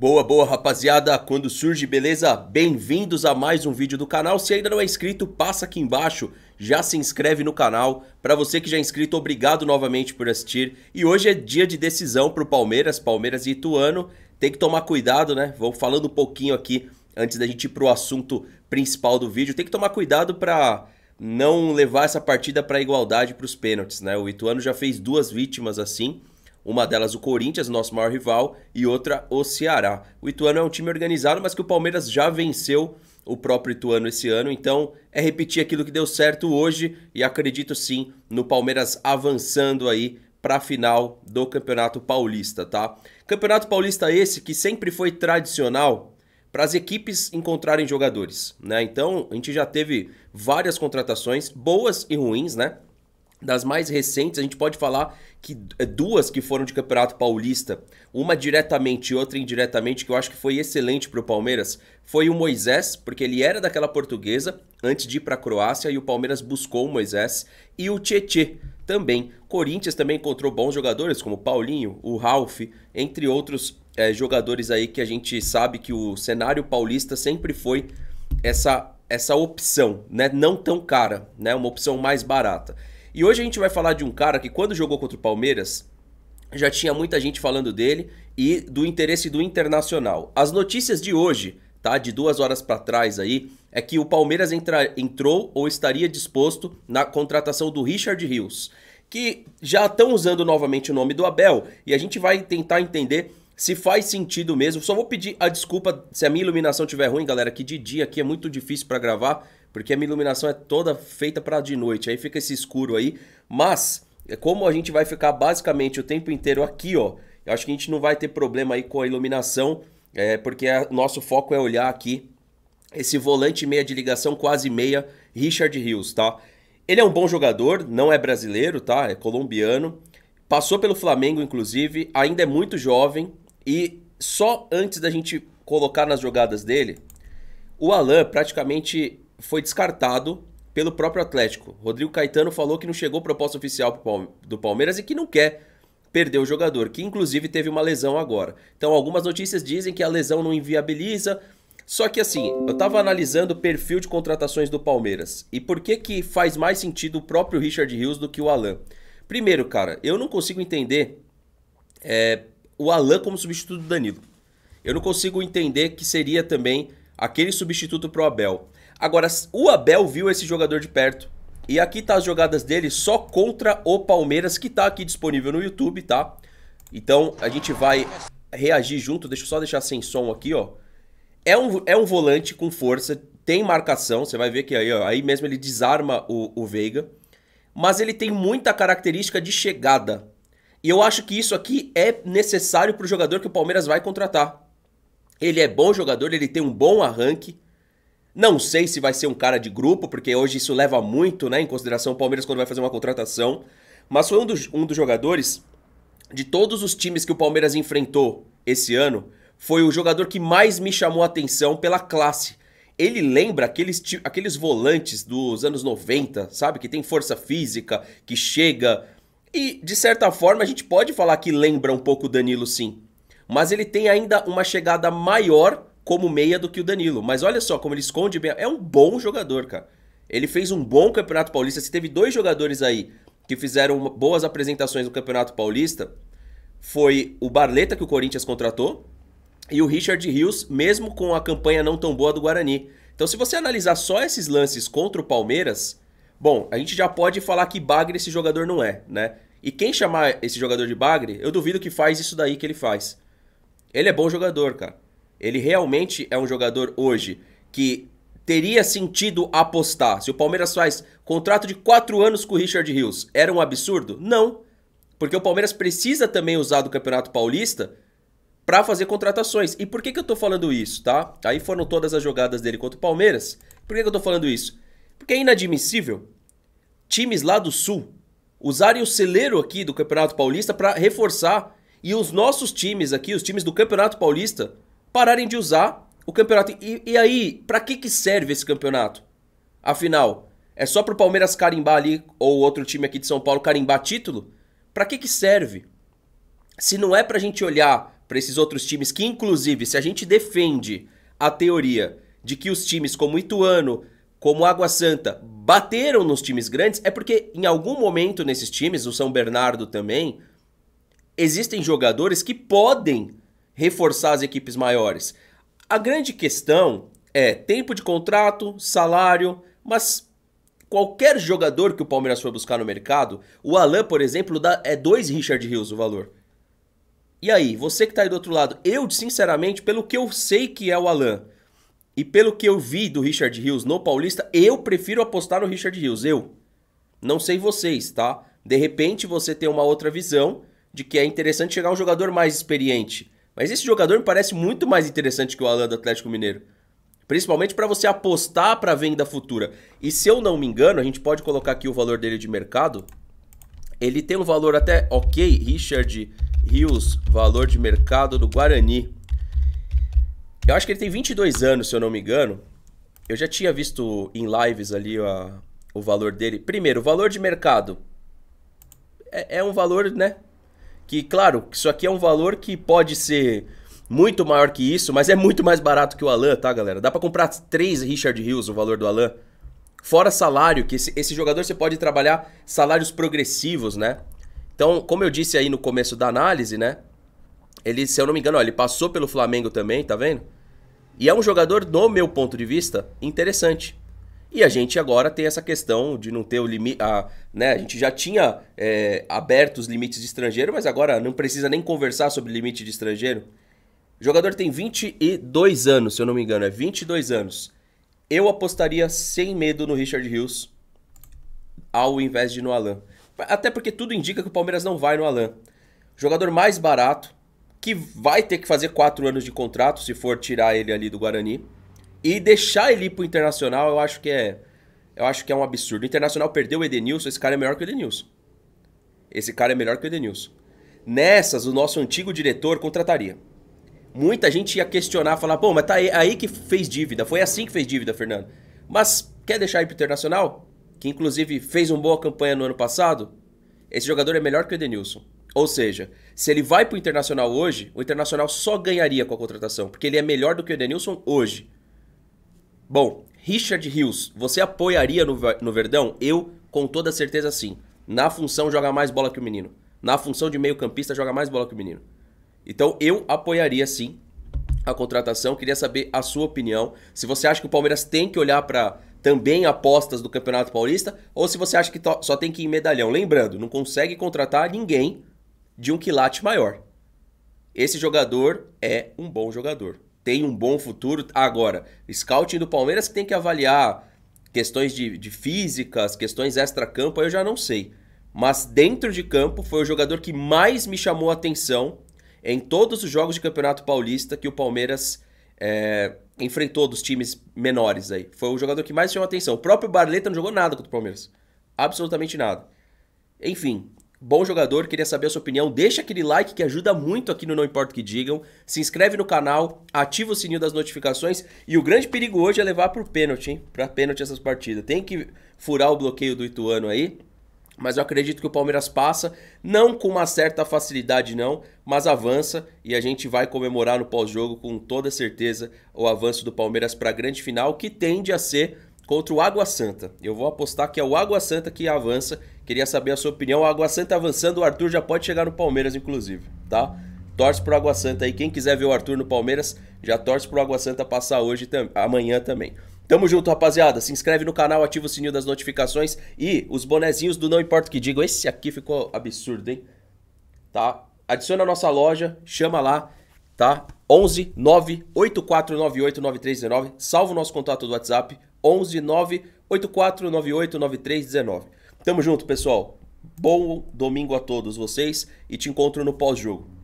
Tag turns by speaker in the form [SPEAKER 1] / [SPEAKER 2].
[SPEAKER 1] Boa, boa, rapaziada. Quando surge, beleza? Bem-vindos a mais um vídeo do canal. Se ainda não é inscrito, passa aqui embaixo, já se inscreve no canal. Para você que já é inscrito, obrigado novamente por assistir. E hoje é dia de decisão pro Palmeiras, Palmeiras e Ituano. Tem que tomar cuidado, né? Vou falando um pouquinho aqui antes da gente ir pro assunto principal do vídeo. Tem que tomar cuidado para não levar essa partida para igualdade para os pênaltis, né? O Ituano já fez duas vítimas assim. Uma delas o Corinthians, nosso maior rival, e outra o Ceará. O Ituano é um time organizado, mas que o Palmeiras já venceu o próprio Ituano esse ano, então é repetir aquilo que deu certo hoje e acredito sim no Palmeiras avançando aí para a final do Campeonato Paulista, tá? Campeonato Paulista esse que sempre foi tradicional para as equipes encontrarem jogadores, né? Então, a gente já teve várias contratações boas e ruins, né? Das mais recentes, a gente pode falar que é, duas que foram de Campeonato Paulista, uma diretamente e outra indiretamente, que eu acho que foi excelente para o Palmeiras, foi o Moisés, porque ele era daquela portuguesa antes de ir para a Croácia e o Palmeiras buscou o Moisés, e o Tietê também. Corinthians também encontrou bons jogadores, como o Paulinho, o Ralph, entre outros é, jogadores aí que a gente sabe que o cenário paulista sempre foi essa, essa opção, né? Não tão cara, né? Uma opção mais barata. E hoje a gente vai falar de um cara que quando jogou contra o Palmeiras, já tinha muita gente falando dele e do interesse do Internacional. As notícias de hoje, tá? De duas horas para trás aí, é que o Palmeiras entra, entrou ou estaria disposto na contratação do Richard Rios, que já estão usando novamente o nome do Abel e a gente vai tentar entender se faz sentido mesmo. Só vou pedir a desculpa se a minha iluminação estiver ruim, galera, que de dia aqui é muito difícil para gravar porque a minha iluminação é toda feita para de noite, aí fica esse escuro aí. Mas, é como a gente vai ficar basicamente o tempo inteiro aqui, ó, eu acho que a gente não vai ter problema aí com a iluminação, é, porque o nosso foco é olhar aqui esse volante meia de ligação quase meia, Richard Rios, tá? Ele é um bom jogador, não é brasileiro, tá? É colombiano. Passou pelo Flamengo, inclusive, ainda é muito jovem e só antes da gente colocar nas jogadas dele, o Alan praticamente foi descartado pelo próprio Atlético. Rodrigo Caetano falou que não chegou proposta oficial do Palmeiras e que não quer perder o jogador, que inclusive teve uma lesão agora. Então algumas notícias dizem que a lesão não inviabiliza. Só que assim, eu estava analisando o perfil de contratações do Palmeiras. E por que que faz mais sentido o próprio Richard Rios do que o Alan? Primeiro, cara, eu não consigo entender é, o Alan como substituto do Danilo. Eu não consigo entender que seria também aquele substituto pro Abel. Agora, o Abel viu esse jogador de perto. E aqui tá as jogadas dele só contra o Palmeiras, que tá aqui disponível no YouTube, tá? Então, a gente vai reagir junto. Deixa eu só deixar sem som aqui, ó. É um, é um volante com força, tem marcação. Você vai ver que aí, ó, aí mesmo ele desarma o, o Veiga. Mas ele tem muita característica de chegada. E eu acho que isso aqui é necessário pro jogador que o Palmeiras vai contratar. Ele é bom jogador, ele tem um bom arranque. Não sei se vai ser um cara de grupo, porque hoje isso leva muito né, em consideração o Palmeiras quando vai fazer uma contratação. Mas foi um dos, um dos jogadores de todos os times que o Palmeiras enfrentou esse ano. Foi o jogador que mais me chamou a atenção pela classe. Ele lembra aqueles, aqueles volantes dos anos 90, sabe? Que tem força física, que chega. E, de certa forma, a gente pode falar que lembra um pouco o Danilo, sim. Mas ele tem ainda uma chegada maior como meia do que o Danilo. Mas olha só como ele esconde bem. É um bom jogador, cara. Ele fez um bom Campeonato Paulista. Se teve dois jogadores aí que fizeram boas apresentações no Campeonato Paulista, foi o Barleta que o Corinthians contratou e o Richard Rios, mesmo com a campanha não tão boa do Guarani. Então, se você analisar só esses lances contra o Palmeiras, bom, a gente já pode falar que Bagre esse jogador não é, né? E quem chamar esse jogador de Bagre, eu duvido que faz isso daí que ele faz. Ele é bom jogador, cara ele realmente é um jogador hoje que teria sentido apostar. Se o Palmeiras faz contrato de 4 anos com o Richard Rios, era um absurdo? Não. Porque o Palmeiras precisa também usar do Campeonato Paulista para fazer contratações. E por que, que eu tô falando isso, tá? Aí foram todas as jogadas dele contra o Palmeiras. Por que, que eu tô falando isso? Porque é inadmissível times lá do Sul usarem o celeiro aqui do Campeonato Paulista para reforçar e os nossos times aqui, os times do Campeonato Paulista, pararem de usar o campeonato. E, e aí, para que, que serve esse campeonato? Afinal, é só pro Palmeiras carimbar ali, ou outro time aqui de São Paulo carimbar título? Para que, que serve? Se não é pra gente olhar para esses outros times que, inclusive, se a gente defende a teoria de que os times como Ituano, como Água Santa, bateram nos times grandes, é porque em algum momento nesses times, o São Bernardo também, existem jogadores que podem reforçar as equipes maiores. A grande questão é tempo de contrato, salário, mas qualquer jogador que o Palmeiras for buscar no mercado, o Alan, por exemplo, dá, é dois Richard Hills o valor. E aí, você que tá aí do outro lado, eu, sinceramente, pelo que eu sei que é o Alan e pelo que eu vi do Richard Hills no Paulista, eu prefiro apostar no Richard Hills. Eu. Não sei vocês, tá? De repente você tem uma outra visão de que é interessante chegar um jogador mais experiente. Mas esse jogador me parece muito mais interessante que o Alan do Atlético Mineiro. Principalmente para você apostar para venda futura. E se eu não me engano, a gente pode colocar aqui o valor dele de mercado. Ele tem um valor até ok, Richard Rios, valor de mercado do Guarani. Eu acho que ele tem 22 anos, se eu não me engano. Eu já tinha visto em lives ali a, o valor dele. Primeiro, o valor de mercado. É, é um valor, né? Que, claro, isso aqui é um valor que pode ser muito maior que isso, mas é muito mais barato que o Alan, tá, galera? Dá para comprar três Richard Hills, o valor do Alan. Fora salário, que esse, esse jogador você pode trabalhar salários progressivos, né? Então, como eu disse aí no começo da análise, né? Ele, se eu não me engano, ó, ele passou pelo Flamengo também, tá vendo? E é um jogador, do meu ponto de vista, interessante. E a gente agora tem essa questão de não ter o limite. A, né, a gente já tinha é, aberto os limites de estrangeiro, mas agora não precisa nem conversar sobre limite de estrangeiro. O jogador tem 22 anos, se eu não me engano, é 22 anos. Eu apostaria sem medo no Richard Hills ao invés de no Alan. Até porque tudo indica que o Palmeiras não vai no Alan. Jogador mais barato, que vai ter que fazer quatro anos de contrato se for tirar ele ali do Guarani. E deixar ele ir pro Internacional, eu acho que é. Eu acho que é um absurdo. O Internacional perdeu o Edenilson, esse cara é melhor que o Edenilson. Esse cara é melhor que o Edenilson. Nessas, o nosso antigo diretor contrataria. Muita gente ia questionar, falar, pô, mas tá aí, aí que fez dívida. Foi assim que fez dívida, Fernando. Mas quer deixar ir pro Internacional? que inclusive fez uma boa campanha no ano passado, esse jogador é melhor que o Edenilson. Ou seja, se ele vai para o Internacional hoje, o Internacional só ganharia com a contratação, porque ele é melhor do que o Edenilson hoje. Bom, Richard Hills, você apoiaria no, no Verdão? Eu, com toda certeza, sim. Na função, joga mais bola que o menino. Na função de meio campista, joga mais bola que o menino. Então, eu apoiaria sim a contratação. Queria saber a sua opinião. Se você acha que o Palmeiras tem que olhar para também apostas do Campeonato Paulista, ou se você acha que só tem que ir em medalhão. Lembrando, não consegue contratar ninguém de um quilate maior. Esse jogador é um bom jogador. Tem um bom futuro. Agora, scouting do Palmeiras que tem que avaliar questões de, de físicas, questões extra-campo, eu já não sei. Mas dentro de campo foi o jogador que mais me chamou a atenção em todos os jogos de Campeonato Paulista que o Palmeiras é, enfrentou dos times menores aí. Foi o jogador que mais chamou atenção. O próprio Barleta não jogou nada contra o Palmeiras. Absolutamente nada. Enfim, bom jogador, queria saber a sua opinião. Deixa aquele like que ajuda muito aqui no Não Importa o que Digam. Se inscreve no canal, ativa o sininho das notificações. E o grande perigo hoje é levar pro pênalti, hein? Pra pênalti essas partidas. Tem que furar o bloqueio do Ituano aí mas eu acredito que o Palmeiras passa, não com uma certa facilidade não, mas avança e a gente vai comemorar no pós-jogo com toda certeza o avanço do Palmeiras para a grande final, que tende a ser contra o Água Santa. Eu vou apostar que é o Água Santa que avança. Queria saber a sua opinião. O Água Santa avançando, o Arthur já pode chegar no Palmeiras inclusive, tá? Torce pro Água Santa aí. Quem quiser ver o Arthur no Palmeiras, já torce pro Água Santa passar hoje amanhã também. Tamo junto, rapaziada. Se inscreve no canal, ativa o sininho das notificações e os bonezinhos do Não Importa o que Digam. Esse aqui ficou absurdo, hein? Tá? Adiciona a nossa loja, chama lá, tá? 11 98498 9319. Salva o nosso contato do WhatsApp. 11 98498 9319. Tamo junto, pessoal. Bom domingo a todos vocês e te encontro no pós-jogo.